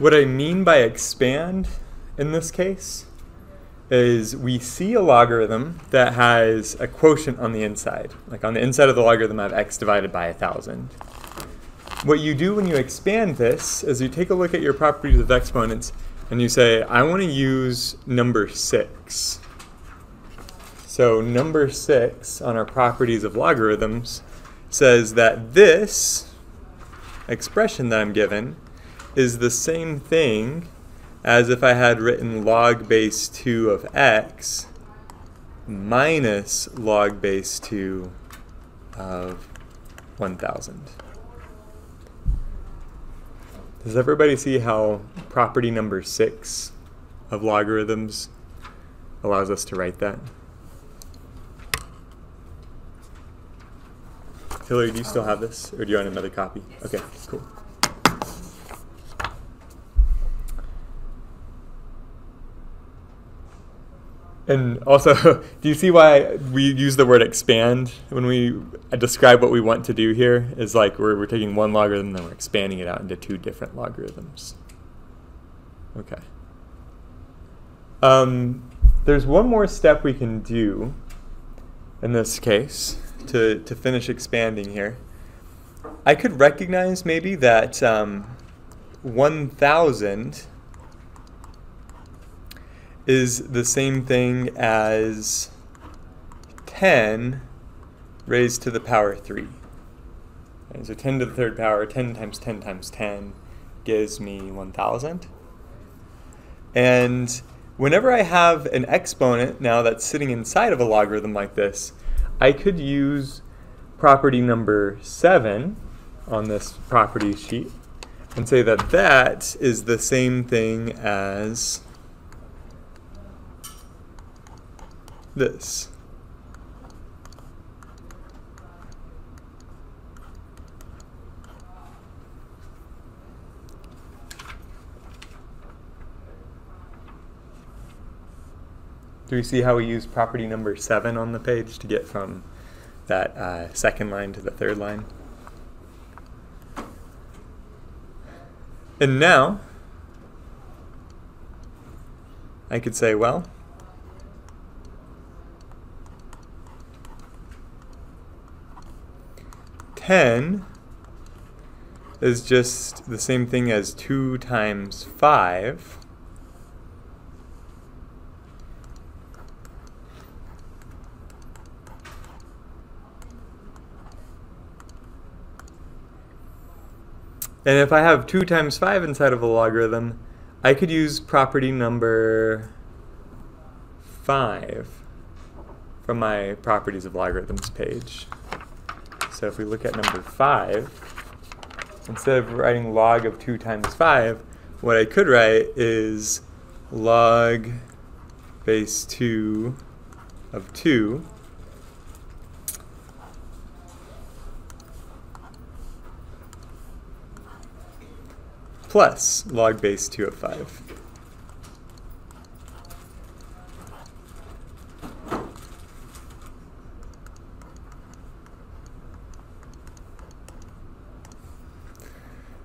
What I mean by expand in this case is we see a logarithm that has a quotient on the inside. Like on the inside of the logarithm, I have x divided by 1,000. What you do when you expand this is you take a look at your properties of exponents and you say, I want to use number 6. So number 6 on our properties of logarithms says that this expression that I'm given is the same thing as if I had written log base 2 of x minus log base 2 of 1000. Does everybody see how property number 6 of logarithms allows us to write that? Hillary, do you still have this, or do you want another copy? Okay, cool. And also, do you see why we use the word expand when we describe what we want to do here? Is like we're, we're taking one logarithm and then we're expanding it out into two different logarithms. Okay. Um, there's one more step we can do in this case to, to finish expanding here. I could recognize maybe that um, 1,000 is the same thing as 10 raised to the power 3. Okay, so 10 to the third power, 10 times 10 times 10 gives me 1,000. And whenever I have an exponent now that's sitting inside of a logarithm like this, I could use property number 7 on this property sheet and say that that is the same thing as this. Do we see how we use property number 7 on the page to get from that uh, second line to the third line? And now, I could say, well, 10 is just the same thing as 2 times 5. And if I have 2 times 5 inside of a logarithm, I could use property number 5 from my properties of logarithms page. So if we look at number 5, instead of writing log of 2 times 5, what I could write is log base 2 of 2 plus log base 2 of 5.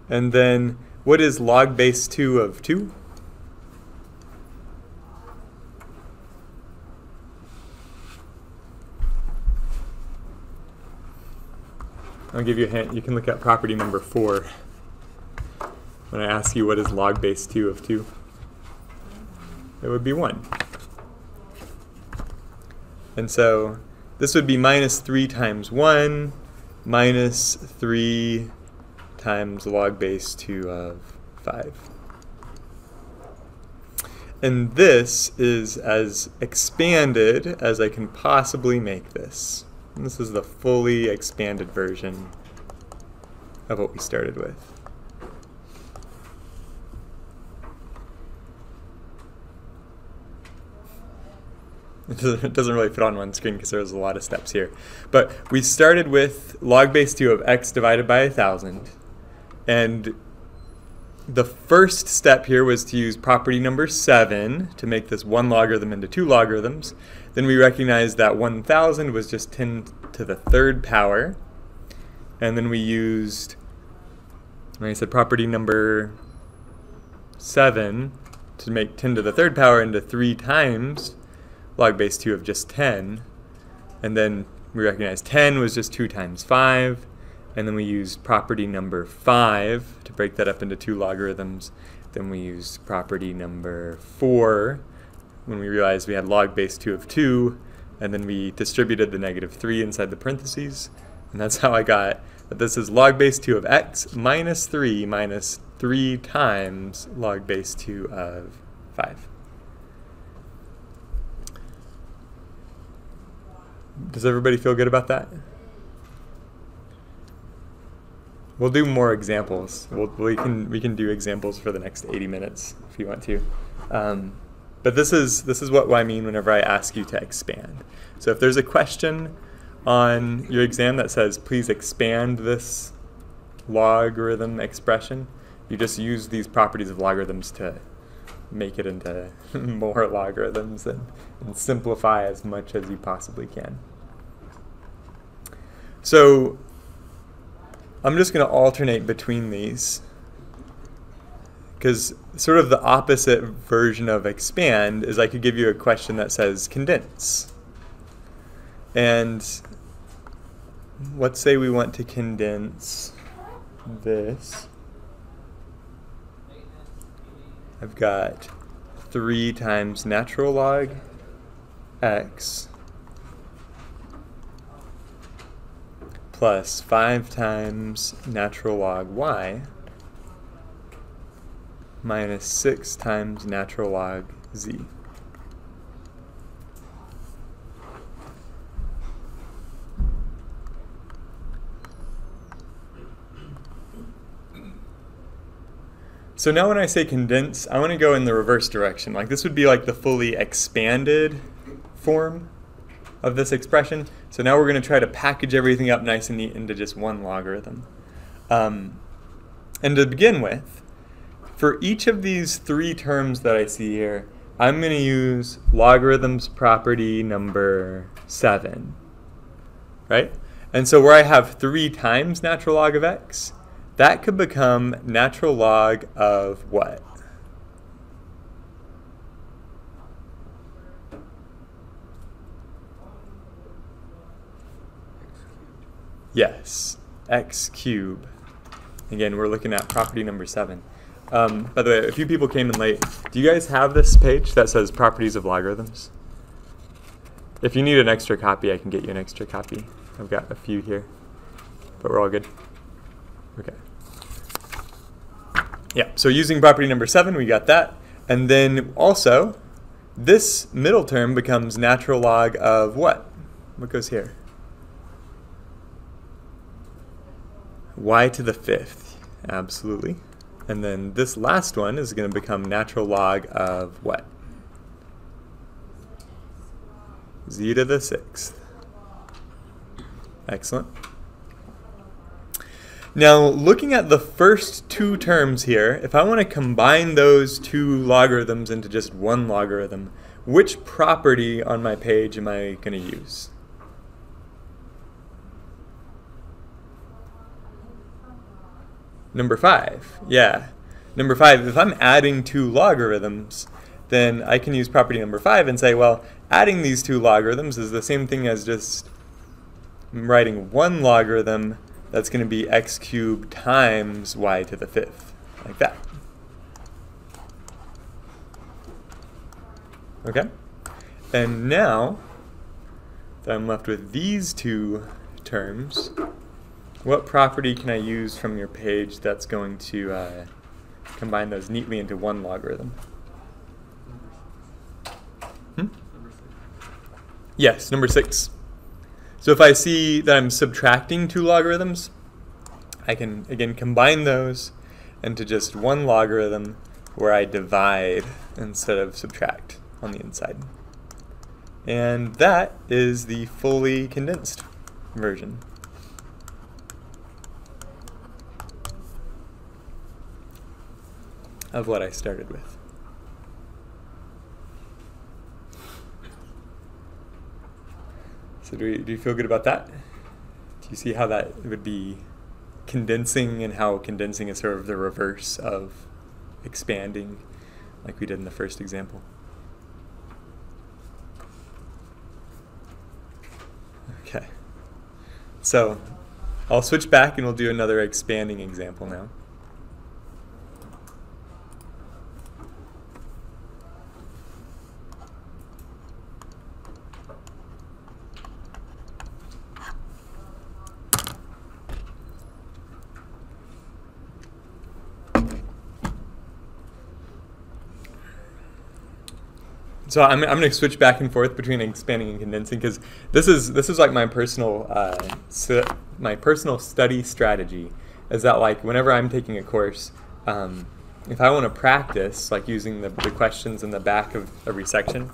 And then what is log base 2 of 2? I'll give you a hint. You can look at property number 4 when I ask you what is log base 2 of 2. It would be 1. And so this would be minus 3 times 1 minus 3 times log base 2 of 5. And this is as expanded as I can possibly make this. And this is the fully expanded version of what we started with. It doesn't really fit on one screen because there's a lot of steps here. But we started with log base 2 of x divided by 1,000. And the first step here was to use property number 7 to make this one logarithm into two logarithms. Then we recognized that 1,000 was just 10 to the third power. And then we used, I said property number 7 to make 10 to the third power into 3 times log base 2 of just 10. And then we recognized 10 was just 2 times 5. And then we used property number 5 to break that up into two logarithms. Then we used property number 4 when we realized we had log base 2 of 2. And then we distributed the negative 3 inside the parentheses. And that's how I got that this is log base 2 of x minus 3 minus 3 times log base 2 of 5. Does everybody feel good about that? We'll do more examples. We'll, we can we can do examples for the next 80 minutes if you want to. Um, but this is this is what I mean whenever I ask you to expand. So if there's a question on your exam that says please expand this logarithm expression, you just use these properties of logarithms to make it into more logarithms and, and simplify as much as you possibly can. So I'm just going to alternate between these because sort of the opposite version of expand is I could give you a question that says condense. And let's say we want to condense this. I've got 3 times natural log x plus 5 times natural log y minus 6 times natural log z. So now when I say condense, I want to go in the reverse direction. Like this would be like the fully expanded form of this expression. So now we're going to try to package everything up nice and neat into just one logarithm. Um, and to begin with, for each of these three terms that I see here, I'm going to use logarithms property number 7. Right? And so where I have 3 times natural log of x, that could become natural log of what? Yes, x cubed. Again, we're looking at property number seven. Um, by the way, a few people came in late. Do you guys have this page that says properties of logarithms? If you need an extra copy, I can get you an extra copy. I've got a few here, but we're all good. Okay. Yeah, so using property number seven, we got that. And then also, this middle term becomes natural log of what? What goes here? Y to the fifth, absolutely. And then this last one is going to become natural log of what? z to the sixth. Excellent. Now, looking at the first two terms here, if I want to combine those two logarithms into just one logarithm, which property on my page am I going to use? Number five, yeah. Number five, if I'm adding two logarithms, then I can use property number five and say, well, adding these two logarithms is the same thing as just writing one logarithm that's going to be x cubed times y to the fifth, like that. Okay? And now that I'm left with these two terms, what property can I use from your page that's going to uh, combine those neatly into one logarithm? Hmm? Yes, number six. So if I see that I'm subtracting two logarithms, I can, again, combine those into just one logarithm where I divide instead of subtract on the inside. And that is the fully condensed version. Of what I started with. So do, do you feel good about that? Do you see how that would be condensing and how condensing is sort of the reverse of expanding like we did in the first example. Okay. So I'll switch back and we'll do another expanding example now. So I'm, I'm going to switch back and forth between expanding and condensing because this is this is like my personal uh, my personal study strategy is that like whenever I'm taking a course, um, if I want to practice like using the, the questions in the back of every section,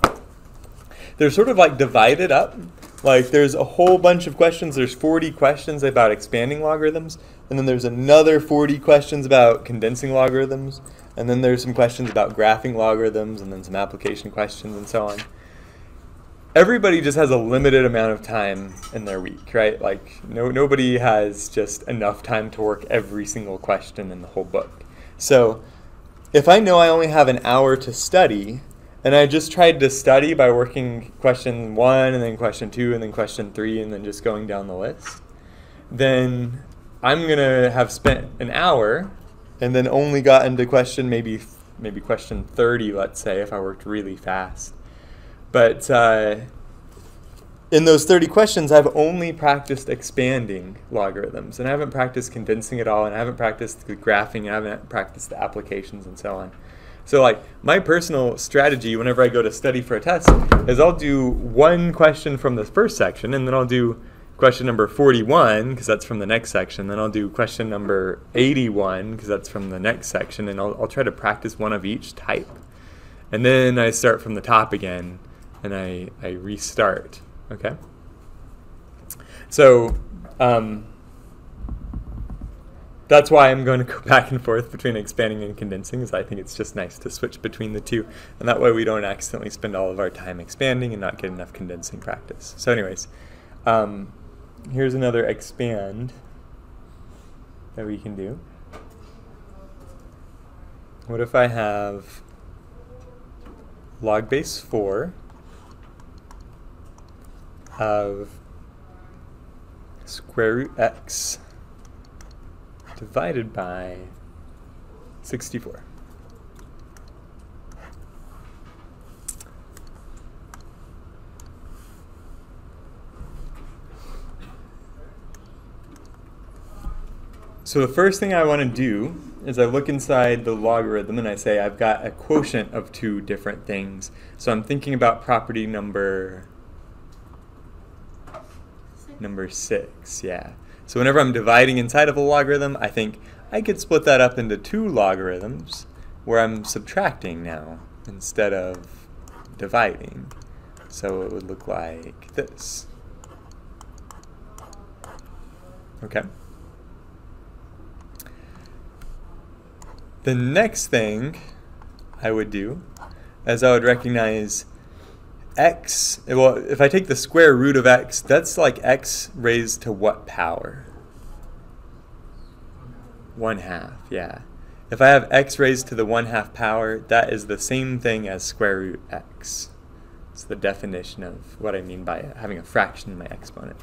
they're sort of like divided up. Like there's a whole bunch of questions. There's 40 questions about expanding logarithms, and then there's another 40 questions about condensing logarithms, and then there's some questions about graphing logarithms, and then some application questions, and so on. Everybody just has a limited amount of time in their week, right? Like no nobody has just enough time to work every single question in the whole book. So if I know I only have an hour to study, and I just tried to study by working question one, and then question two, and then question three, and then just going down the list, then I'm gonna have spent an hour and then only got into question maybe maybe question 30 let's say if i worked really fast. But uh, in those 30 questions i've only practiced expanding logarithms and i haven't practiced condensing at all and i haven't practiced the graphing and i haven't practiced the applications and so on. So like my personal strategy whenever i go to study for a test is i'll do one question from the first section and then i'll do question number 41, because that's from the next section. Then I'll do question number 81, because that's from the next section. And I'll, I'll try to practice one of each type. And then I start from the top again, and I, I restart. Okay? So, um, that's why I'm going to go back and forth between expanding and condensing, is I think it's just nice to switch between the two. And that way we don't accidentally spend all of our time expanding and not get enough condensing practice. So anyways, um, here's another expand that we can do. What if I have log base 4 of square root x divided by 64? So the first thing I want to do is I look inside the logarithm and I say I've got a quotient of two different things. So I'm thinking about property number six. number six, yeah. So whenever I'm dividing inside of a logarithm, I think I could split that up into two logarithms where I'm subtracting now instead of dividing. So it would look like this. Okay. The next thing I would do is I would recognize x, well, if I take the square root of x, that's like x raised to what power? One half, yeah. If I have x raised to the one half power, that is the same thing as square root x. It's the definition of what I mean by having a fraction in my exponent.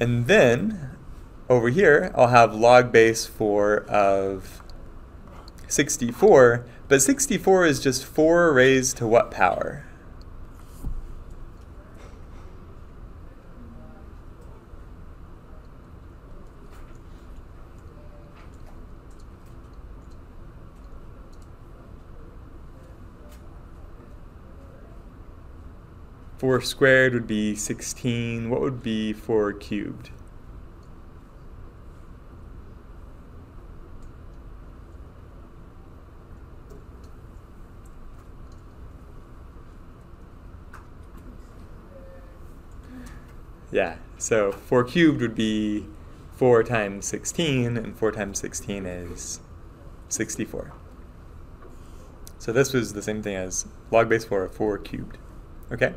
And then over here, I'll have log base 4 of 64, but 64 is just 4 raised to what power? Four squared would be 16. What would be four cubed? Yeah, so 4 cubed would be 4 times 16, and 4 times 16 is 64. So this was the same thing as log base 4 of 4 cubed. Okay?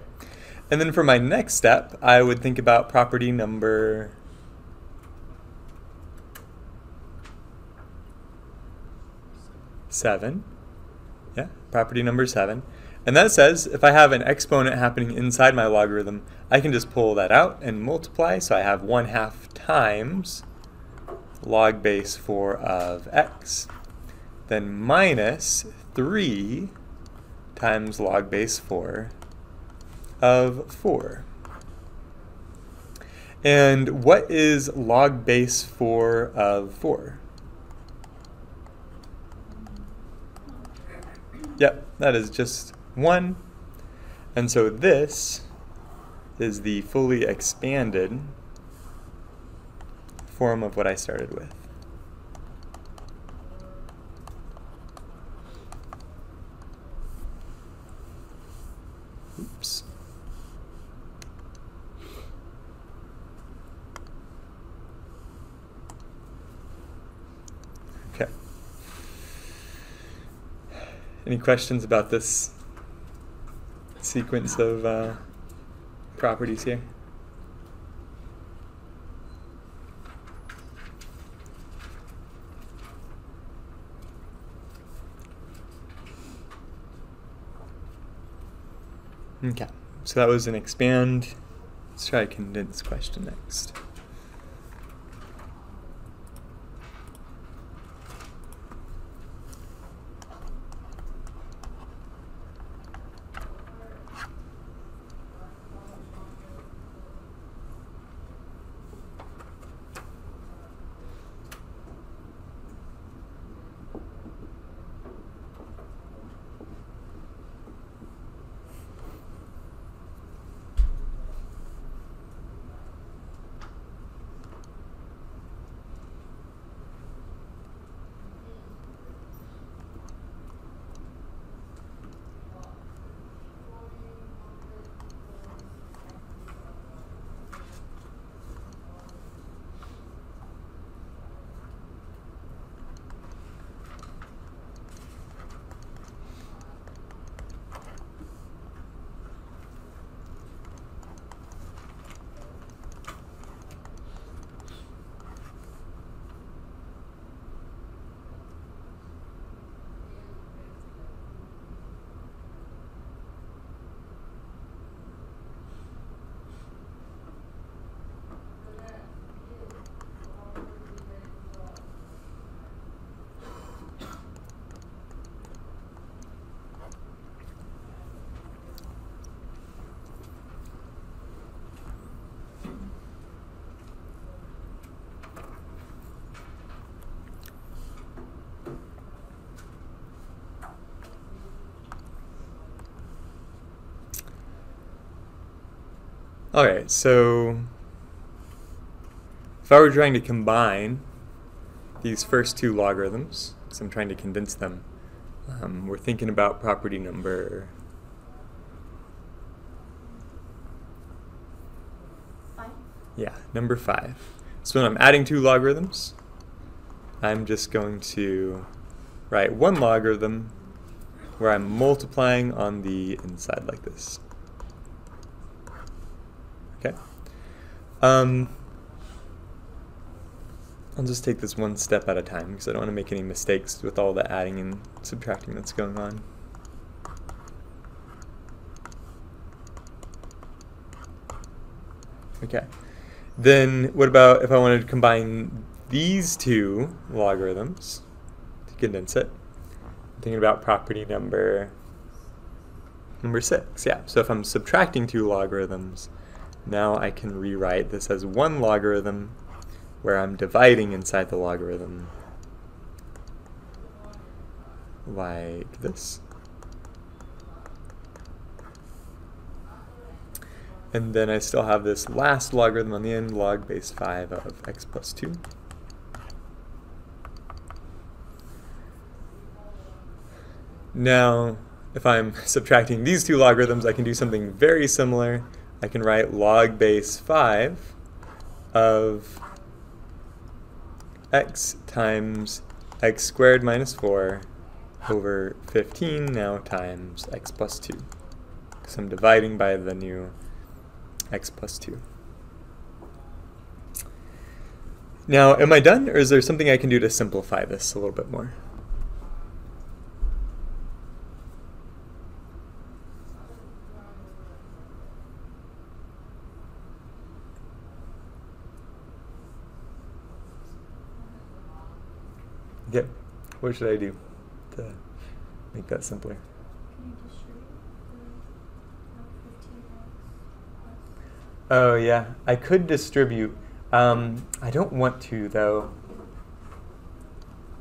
And then for my next step, I would think about property number 7. Yeah, property number 7. And that says if I have an exponent happening inside my logarithm, I can just pull that out and multiply. So I have 1 half times log base 4 of x. Then minus 3 times log base 4 of 4. And what is log base 4 of 4? Yep, that is just 1. And so this is the fully expanded form of what I started with. Oops. Okay. Any questions about this sequence of uh, properties here? Okay, so that was an expand. Let's try a condensed question next. Okay, so if I were trying to combine these first two logarithms, so I'm trying to convince them, um, we're thinking about property number Five. Yeah, number five. So when I'm adding two logarithms, I'm just going to write one logarithm where I'm multiplying on the inside like this. Okay. Um, I'll just take this one step at a time because I don't want to make any mistakes with all the adding and subtracting that's going on. Okay. Then what about if I wanted to combine these two logarithms to condense it? I'm thinking about property number number six. Yeah. So if I'm subtracting two logarithms, now I can rewrite this as one logarithm where I'm dividing inside the logarithm like this. And then I still have this last logarithm on the end, log base 5 of x plus 2. Now, if I'm subtracting these two logarithms, I can do something very similar. I can write log base 5 of x times x squared minus 4 over 15 now times x plus 2. Because I'm dividing by the new x plus 2. Now, am I done, or is there something I can do to simplify this a little bit more? What should I do to make that simpler? Can you distribute the 15x plus Oh yeah, I could distribute. Um, I don't want to though.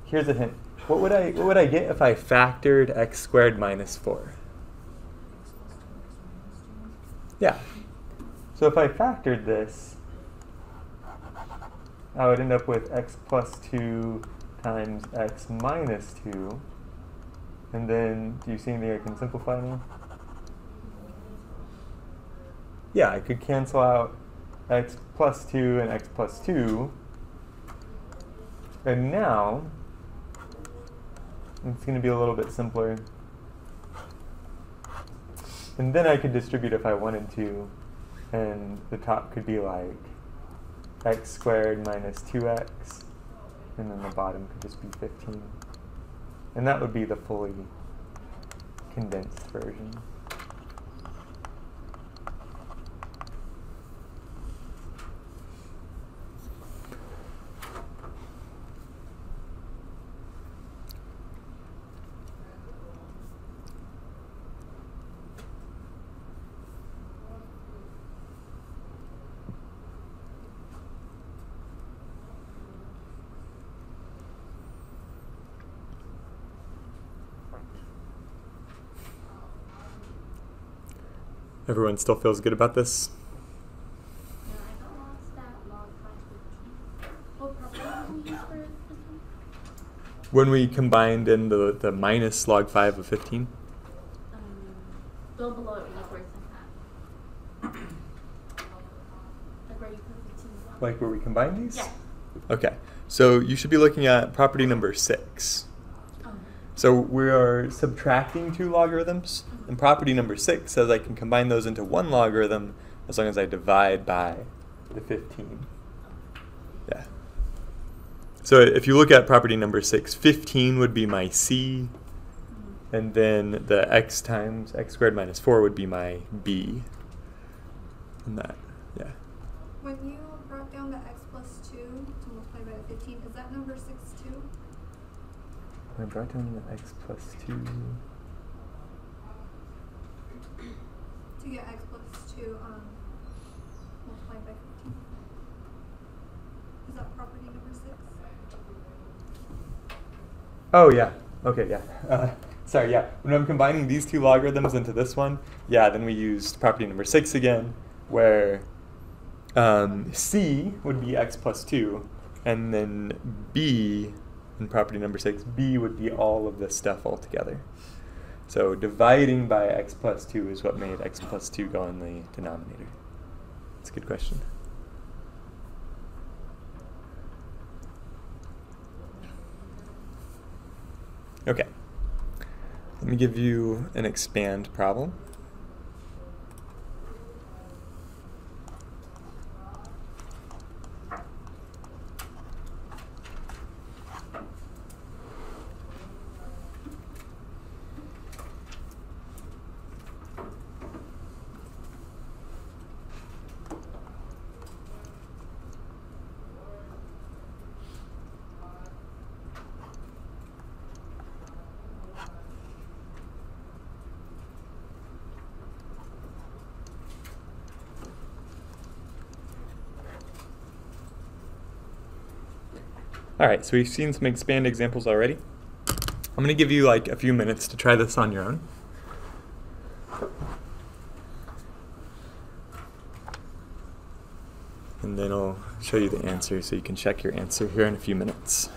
Here's a hint. What would I what would I get if I factored x squared minus four? X plus two, X minus. Yeah. So if I factored this, I would end up with x plus 2 times x minus 2. And then, do you see anything I can simplify now? Yeah, I could cancel out x plus 2 and x plus 2. And now, it's going to be a little bit simpler. And then I could distribute if I wanted to, and the top could be like x squared minus 2x, and then the bottom could just be 15. And that would be the fully condensed version. Everyone still feels good about this? Yeah, I got lost at log 515. What property did we use for this one? When we combined in the, the minus log 5 of 15? Um, below it, like where it that. like where you put 15 as well. Like where we combine these? Yeah. Okay, so you should be looking at property number 6. Um, So we are subtracting two logarithms, and property number six says I can combine those into one logarithm as long as I divide by the 15. Yeah. So if you look at property number six, 15 would be my C, and then the x times x squared minus 4 would be my B. And that, yeah. When you brought down the x plus 2 to multiply by the 15, is that number 6 too? When I brought down the x plus 2. To get x plus 2 um, multiplied by 15? Is that property number 6? Oh yeah. Okay, yeah. Uh, sorry, yeah. When I'm combining these two logarithms into this one, yeah, then we used property number six again, where um, c would be x plus two, and then b in property number six, b would be all of this stuff all together. So dividing by x plus two is what made x plus two go in the denominator. That's a good question. Okay. Let me give you an expand problem. All right, so we've seen some expand examples already. I'm going to give you like a few minutes to try this on your own. And then I'll show you the answer so you can check your answer here in a few minutes.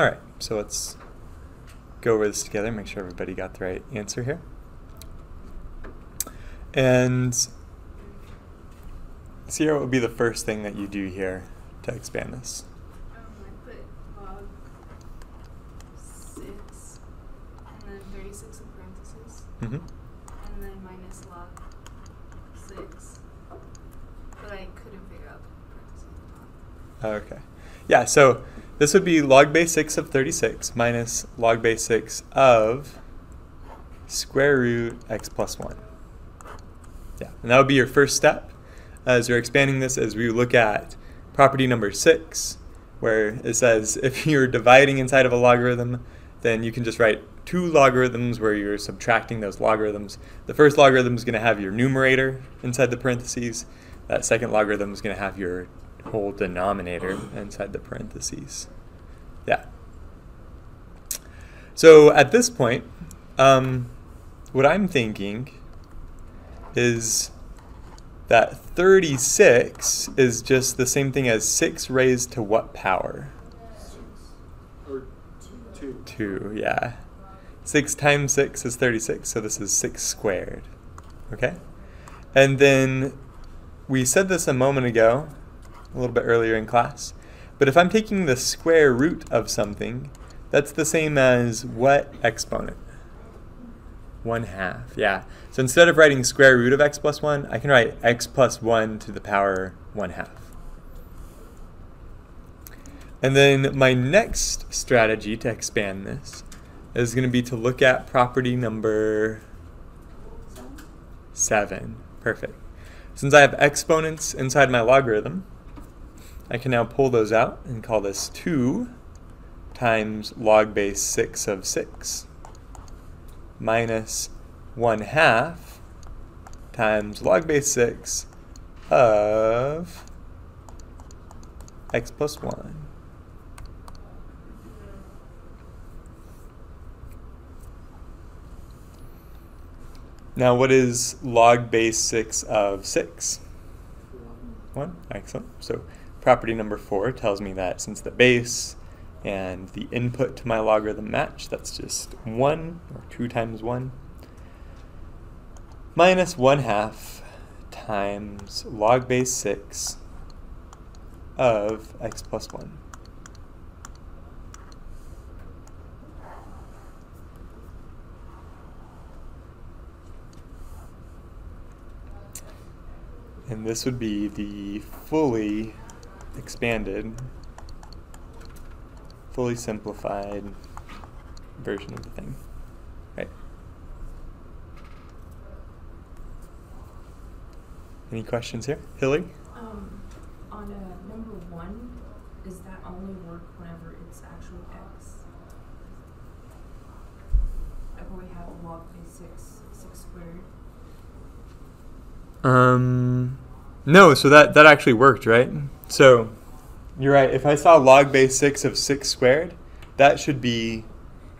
All right, so let's go over this together, make sure everybody got the right answer here. And Sierra, what would be the first thing that you do here to expand this? Um, I put log six and then thirty-six in parentheses Mm-hmm. and then minus log six. But I couldn't figure out the parentheses. Okay. Yeah, so this would be log base 6 of 36 minus log base 6 of square root x plus 1. Yeah, and that would be your first step as you're expanding this as we look at property number 6, where it says if you're dividing inside of a logarithm, then you can just write two logarithms where you're subtracting those logarithms. The first logarithm is going to have your numerator inside the parentheses. That second logarithm is going to have your whole denominator inside the parentheses. Yeah. So at this point, um, what I'm thinking is that 36 is just the same thing as 6 raised to what power? Or two. 2, yeah. 6 times 6 is 36, so this is 6 squared. Okay? And then we said this a moment ago, a little bit earlier in class, but if I'm taking the square root of something, that's the same as what exponent? 1 half, yeah. So instead of writing square root of x plus 1, I can write x plus 1 to the power 1 half. And then my next strategy to expand this is going to be to look at property number seven. Perfect. Since I have exponents inside my logarithm, I can now pull those out and call this 2 times log base 6 of 6 minus 1 half times log base 6 of x plus 1. Now, what is log base 6 of 6? One. 1. Excellent. So, property number 4 tells me that since the base and the input to my logarithm match, that's just 1, or 2 times 1, minus 1 half times log base 6 of x plus 1. And this would be the fully expanded, fully simplified version of the thing. Right. Any questions here? Hilly? Um, on a number one, does that only work whenever it's actually x? Like where we have log base six, six squared? Um, no, so that, that actually worked, right? So you're right. If I saw log base 6 of 6 squared, that should be,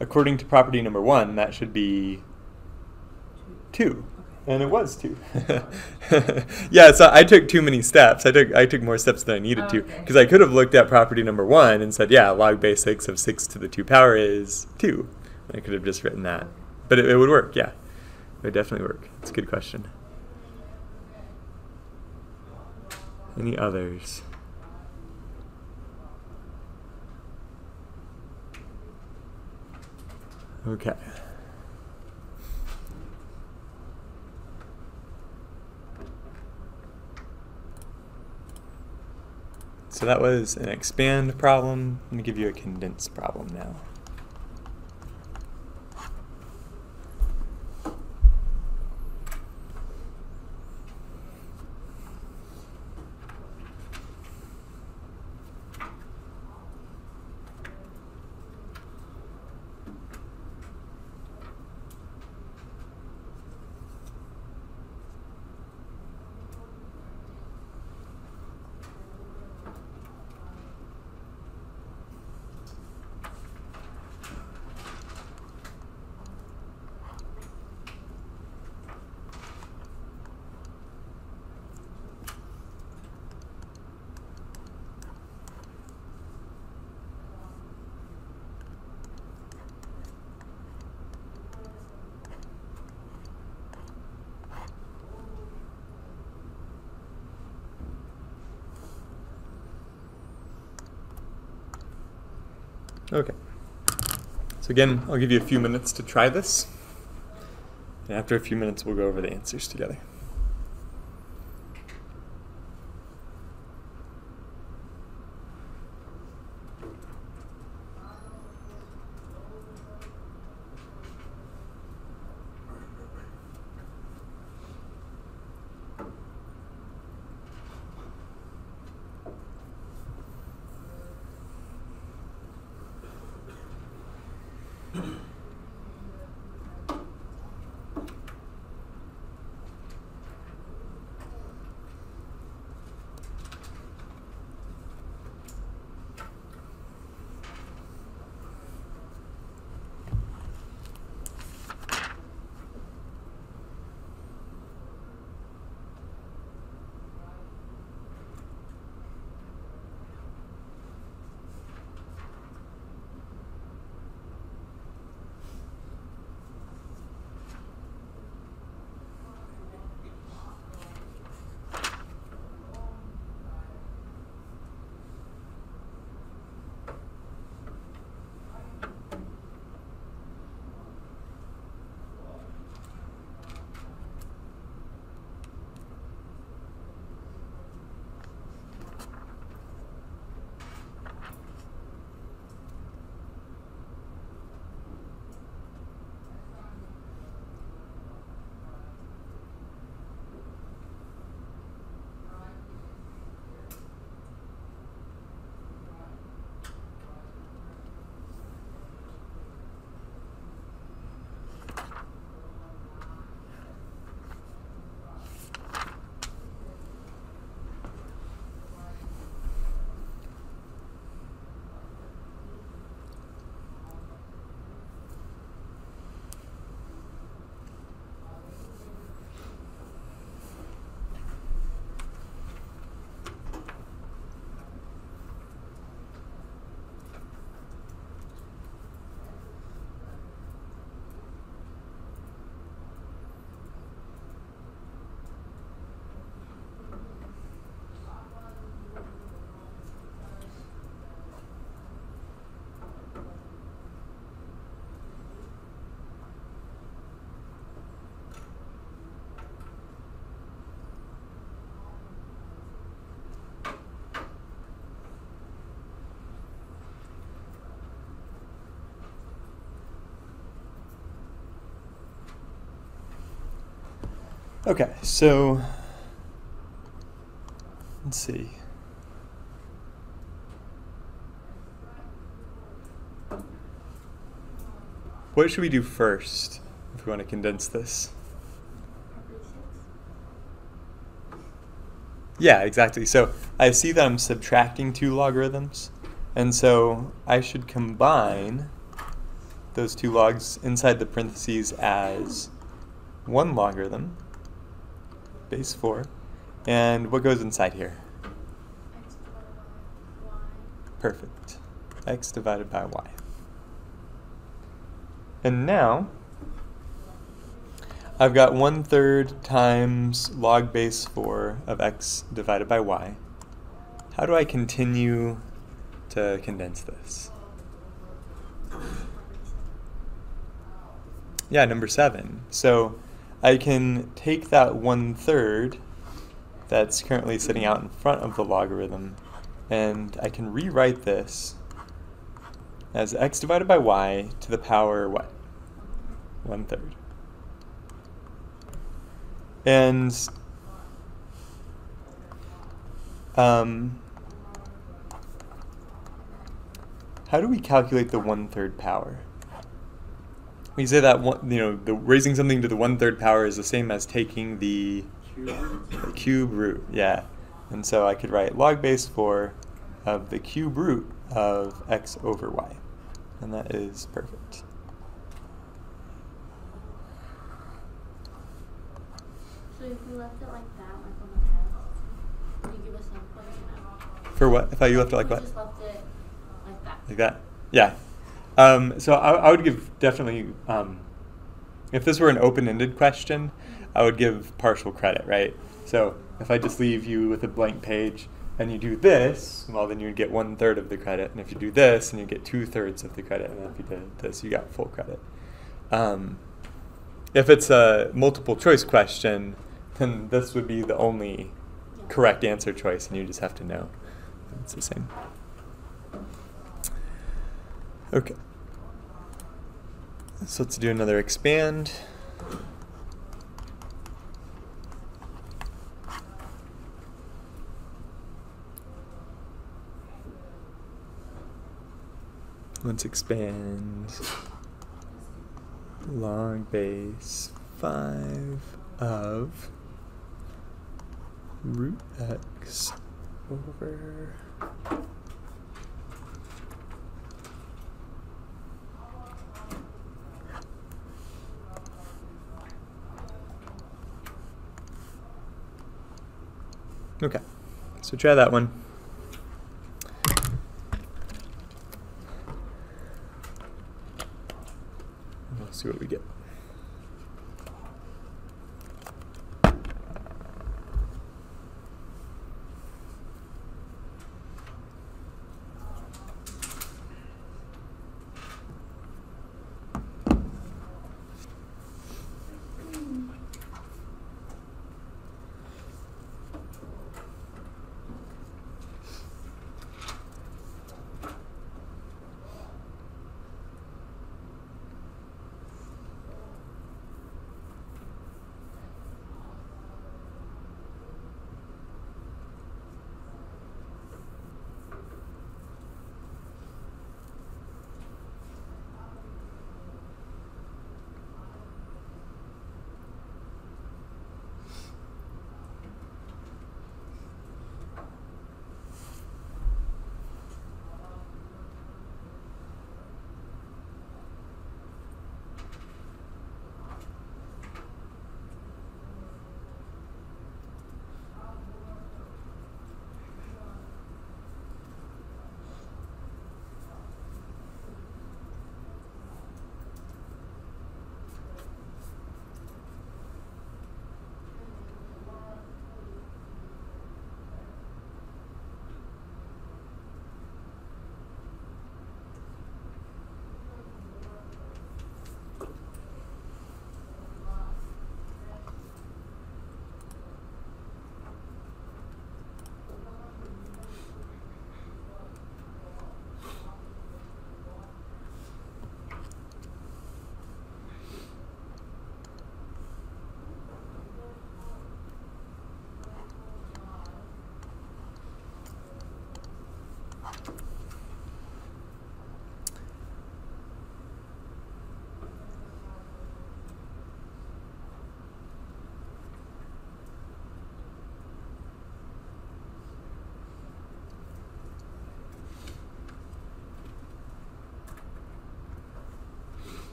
according to property number 1, that should be 2. And it was 2. yeah, so I took too many steps. I took I took more steps than I needed to oh, Okay. because I could have looked at property number 1 and said, yeah, log base 6 of 6 to the 2 power is 2. I could have just written that. But it, it would work, yeah. It would definitely work. It's a good question. Any others? Okay. So that was an expand problem. Let me give you a condense problem now. So again, I'll give you a few minutes to try this. And after a few minutes, we'll go over the answers together. Okay, so let's see. What should we do first if we want to condense this? Yeah, exactly. So I see that I'm subtracting two logarithms, and so I should combine those two logs inside the parentheses as one logarithm, base 4, and what goes inside here? Perfect. x divided by y. And now, I've got one third times log base 4 of x divided by y. How do I continue to condense this? Yeah, number 7. So I can take that one third that's currently sitting out in front of the logarithm and I can rewrite this as x divided by y to the power what? One third. And um, how do we calculate the one third power? We say that one, you know, the raising something to the one third power is the same as taking the, Cube. the cube root. Yeah, and so I could write log base four of the cube root of x over y, and that is perfect. So if we left it like that, like on the test, would you give us now? For what? If I you left it like what? just left it like that. Like that? Yeah. Um, so I, I would give definitely, um, if this were an open-ended question, I would give partial credit, right? So if I just leave you with a blank page, and you do this, well, then you'd get one third of the credit. And if you do this, and you get two thirds of the credit. And if you did this, you got full credit. Um, if it's a multiple choice question, then this would be the only correct answer choice, and you just have to know. It's the same. Okay. So let's do another expand. Let's expand log base 5 of root x over Okay, so try that one. We'll see what we get.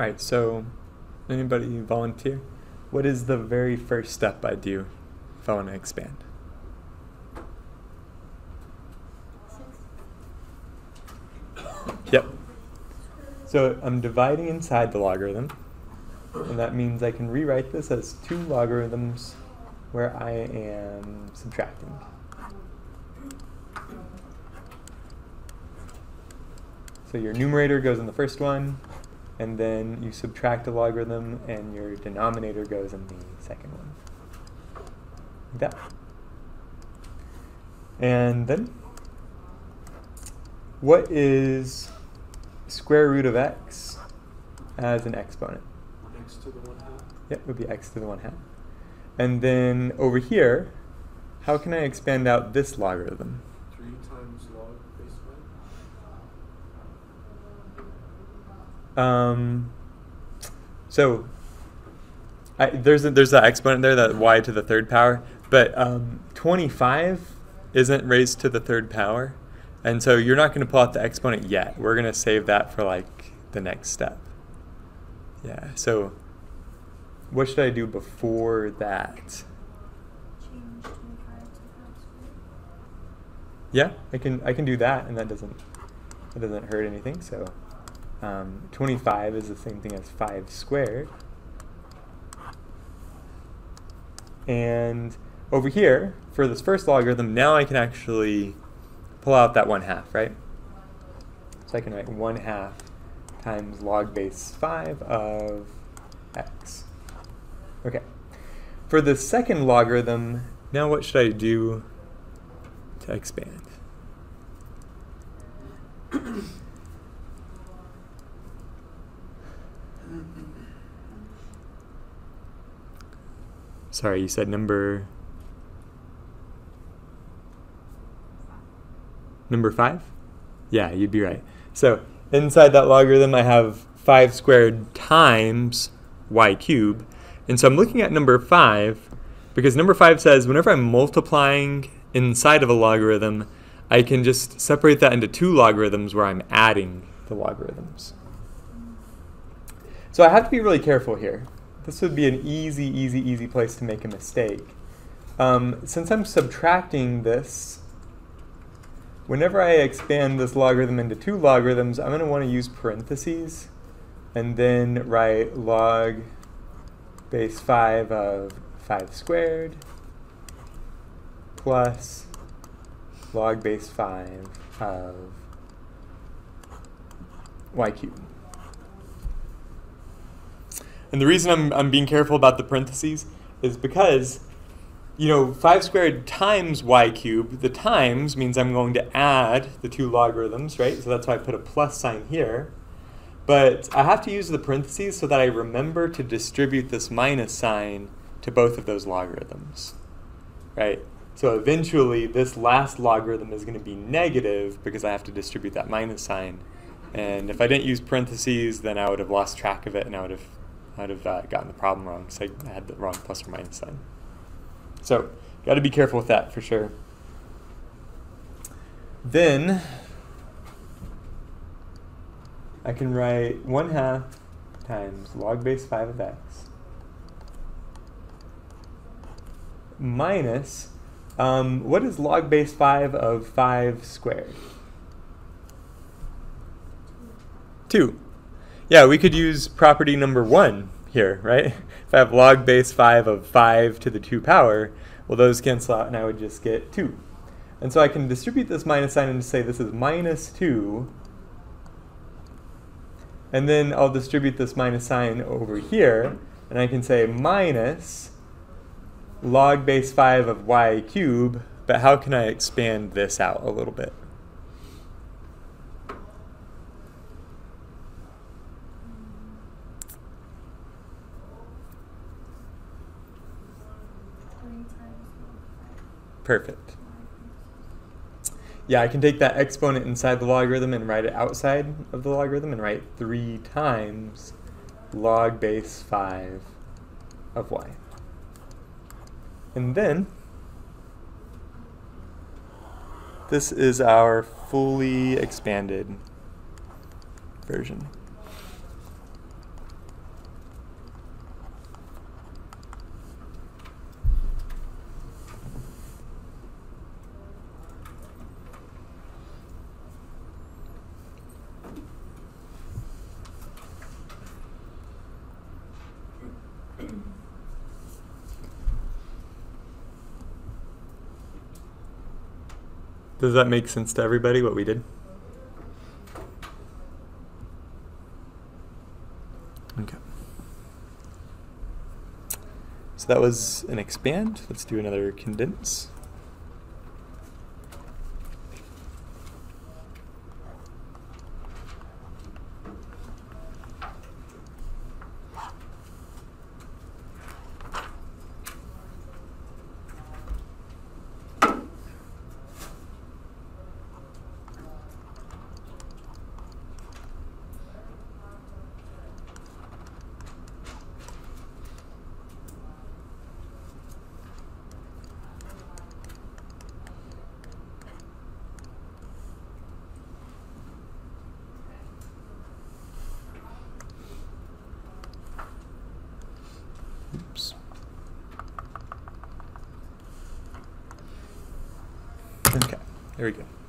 All right, so anybody volunteer? What is the very first step I do if I want to expand? Yep. So I'm dividing inside the logarithm, and that means I can rewrite this as two logarithms where I am subtracting. So your numerator goes in the first one, and then you subtract a logarithm, and your denominator goes in the second one. Like that. And then, what is square root of x as an exponent? Next to the one half. Yep, it would be x to the 1 half. And then over here, how can I expand out this logarithm? Three times log base five. Um, so I, there's a, there's that exponent there, that y to the third power, but um, 25 isn't raised to the third power, and so you're not going to pull out the exponent yet. We're going to save that for like the next step. Yeah. So what should I do before that? Change twenty-five to five squared. Yeah, I can I can do that, and that doesn't that doesn't hurt anything. So um, 25 is the same thing as 5 squared. And over here, for this first logarithm, now I can actually pull out that 1 half, right? So I can write 1 half times log base 5 of x. Okay. For the second logarithm, now what should I do to expand? Sorry, you said number number 5? Yeah, you'd be right. So, inside that logarithm I have 5 squared times y cubed. And so I'm looking at number 5 because number 5 says whenever I'm multiplying inside of a logarithm, I can just separate that into two logarithms where I'm adding the logarithms. So I have to be really careful here. This would be an easy, easy, easy place to make a mistake. Um, since I'm subtracting this, whenever I expand this logarithm into two logarithms, I'm going to want to use parentheses and then write log base 5 of 5 squared plus log base 5 of y cubed. And the reason I'm, I'm being careful about the parentheses is because, you know, 5 squared times y cubed, the times means I'm going to add the two logarithms, right? So that's why I put a plus sign here. But I have to use the parentheses so that I remember to distribute this minus sign to both of those logarithms, right? So eventually this last logarithm is going to be negative because I have to distribute that minus sign. And if I didn't use parentheses, then I would have lost track of it and I would have, I would have uh, gotten the problem wrong because I had the wrong plus or minus sign. So got to be careful with that for sure. Then I can write 1 half times log base 5 of x minus, um, what is log base 5 of 5 squared? 2. Yeah, we could use property number 1 here, right? If I have log base 5 of 5 to the 2 power, well, those cancel out and I would just get 2. And so I can distribute this minus sign and say this is minus 2 and then I'll distribute this minus sign over here, and I can say minus log base 5 of y cubed, but how can I expand this out a little bit? Three times log five. Perfect. Yeah, I can take that exponent inside the logarithm and write it outside of the logarithm and write 3 times log base 5 of y. And then, this is our fully expanded version. Does that make sense to everybody what we did? Okay. So that was an expand. Let's do another condense. Oops. Okay, there we go.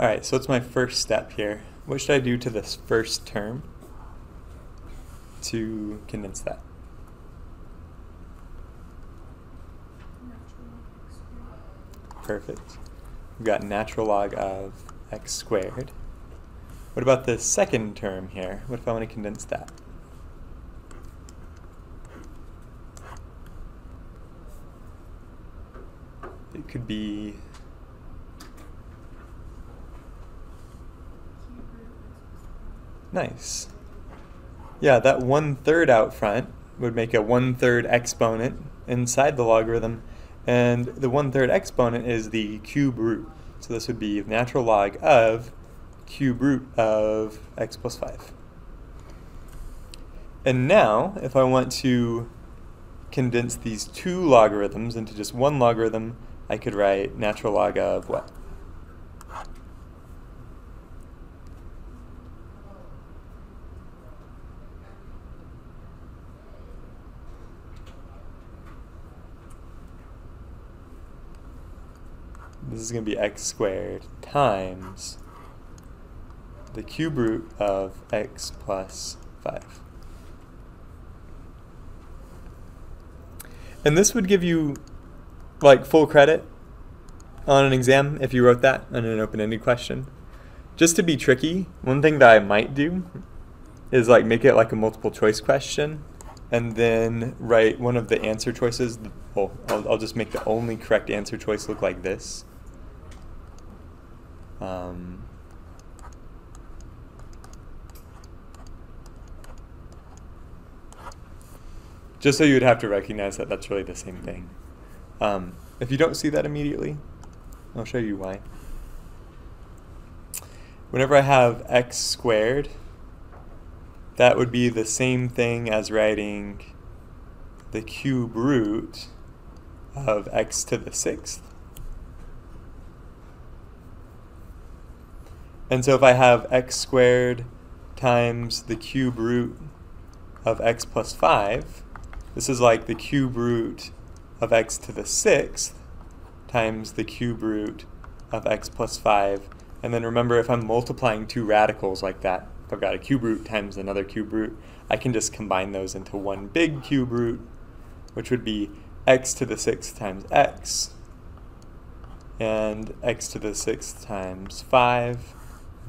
All right, so it's my first step here? What should I do to this first term to condense that? Perfect. We've got natural log of x squared. What about the second term here? What if I want to condense that? It could be Nice. Yeah, that one third out front would make a one third exponent inside the logarithm, and the one third exponent is the cube root. So this would be natural log of cube root of x plus 5. And now, if I want to condense these two logarithms into just one logarithm, I could write natural log of what? This is going to be x squared times the cube root of x plus 5. And this would give you like full credit on an exam if you wrote that on an open-ended question. Just to be tricky, one thing that I might do is like make it like a multiple choice question and then write one of the answer choices. Well, I'll, I'll just make the only correct answer choice look like this. Um, just so you would have to recognize that that's really the same thing. Um, if you don't see that immediately, I'll show you why. Whenever I have x squared, that would be the same thing as writing the cube root of x to the sixth. And so if I have x squared times the cube root of x plus 5, this is like the cube root of x to the sixth times the cube root of x plus 5. And then remember, if I'm multiplying two radicals like that, if I've got a cube root times another cube root, I can just combine those into one big cube root, which would be x to the sixth times x, and x to the sixth times 5.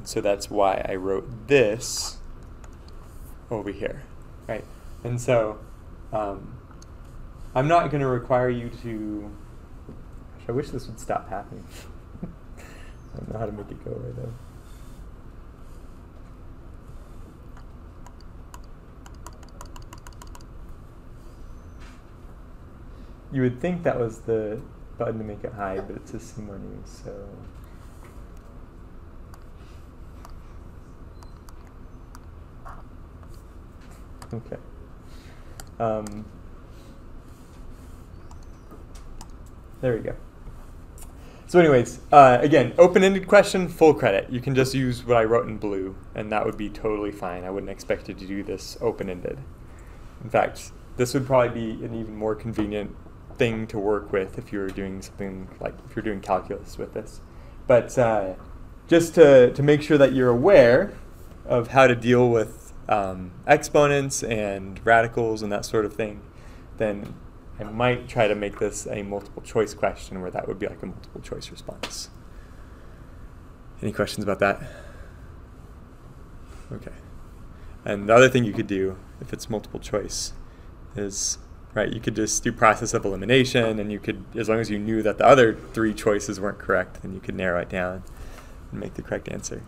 So that's why I wrote this over here, right? And so um, I'm not going to require you to. Gosh, I wish this would stop happening. I don't know how to make it go away though. You would think that was the button to make it hide, but it's see more news, so. Okay. Um, there we go. So anyways, uh, again, open-ended question, full credit. You can just use what I wrote in blue, and that would be totally fine. I wouldn't expect you to do this open-ended. In fact, this would probably be an even more convenient thing to work with if you're doing something like if you're doing calculus with this. But uh, just to, to make sure that you're aware of how to deal with um, exponents and radicals and that sort of thing, then I might try to make this a multiple choice question where that would be like a multiple choice response. Any questions about that? Okay. And the other thing you could do, if it's multiple choice, is right, you could just do process of elimination and you could, as long as you knew that the other three choices weren't correct, then you could narrow it down and make the correct answer.